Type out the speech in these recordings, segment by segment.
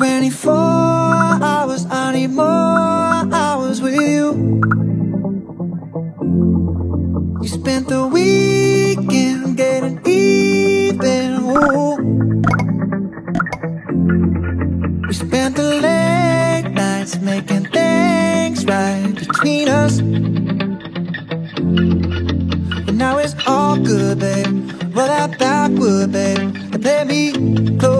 24 hours, I need more hours with you. You spent the weekend getting even, ooh. We spent the late nights making things right between us. And now it's all good, babe. Roll that backward, babe And play me close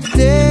day.